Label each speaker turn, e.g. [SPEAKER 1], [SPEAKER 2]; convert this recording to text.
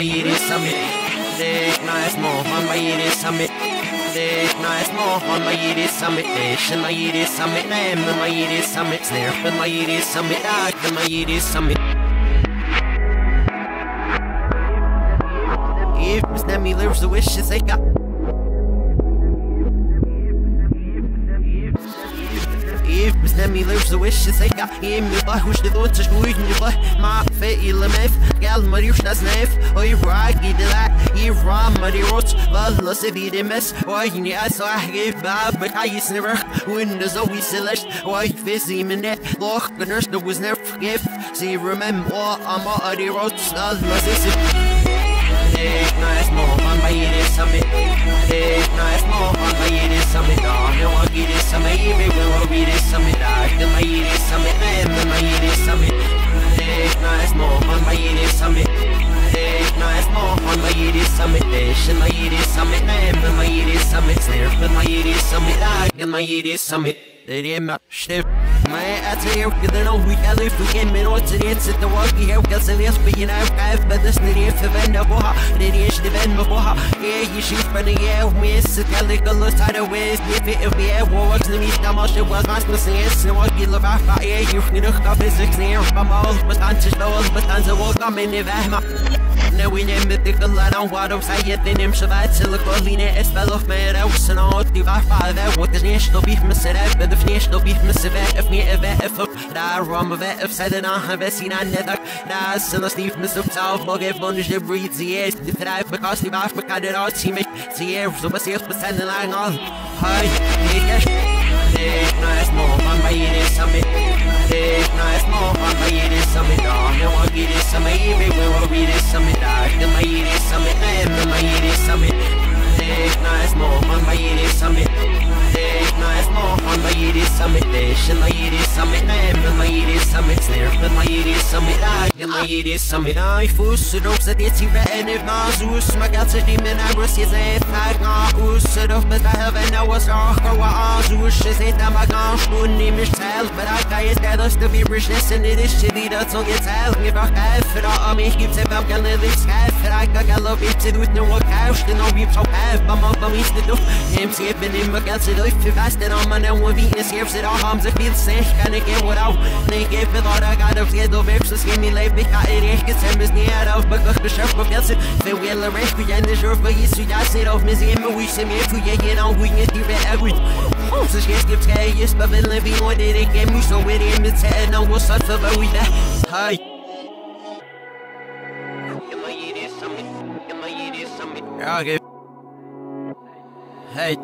[SPEAKER 1] yeri summit. Dick nice mo on my yeri summit. Dick nice mo on my yeri summit. Dish and my yeri and my yeri summit. Snare my yeri and my yeri. If Miss Nemi lives the wishes they got. Fe ilemef. Gal marius das nef. Oi ragi de la. I ram mari rot. Valla se vid mes. Oi ni asa give ba but I is never. Windows always select. Oi fizzy minute. Loch the nurse that was never forgive. See remember I'm already wrote. Valla se Dick nice mo on my yeri summit. Dick nice mo on my yeri my yeri summit. Dish and my yeri summit. I am my yeri summit. Snare with my yeri summit. I am my yeri summit. Det är matchstift Men jag tror att det nog vi kan lyfta en minut Så det är inte att vi har kallt sig läs på en av kräv Men det är för vänner på ha Det är inte vänner på ha Jag är skit men det är med Så kan det gå lust här och väst Det är för att vi är vårt När vi ska måste vara fast med sig Så vad gillar varför är ju Knuck av fysik ner på mål Bestand till stål Bestand till vårt Kommer ni värma När vi det kallar om vad de säger Det nämns så väl till att gå linje Ett spel upp med rosen och det varför det är What is nästa bif med sig det the finish no beef miss event if me event if up da rum event if said na have seen an nether da sin Steve miss up south bug if one the breeds the air the thrive because the back because it all team see air so but safe percent lang on hi nice nice mo on my it summit summit my it summit my it summit my it summit I and my it summit. I fuss så då så det till en av masus man kan se det men jag måste se tag na us så då med det här när was och och asus själv but I kan ju ställa det vi richness and it is shitty. That so get tell. Me about half för att mig gibt det vem kan det skaff för jag kan galla bit till ut nu och kaust det nog vi så half but man man visste då hem se ben i mig alltså då för fast det om man och vi är ser så har så viel sich kan ich get without nej get för att jag har det då vips så ska ni leva mig kan är inte sen bis ner auf bekach beschäft på fjället för vi eller recht vi ändå så för Jesus jag ser auf mig immer vi ser mer för jag ger någon wing det är gut så ska jag skriva just på vill vi och det mig så är det med sätt nå vad så för vad vi där hej Ja, okay. Hey.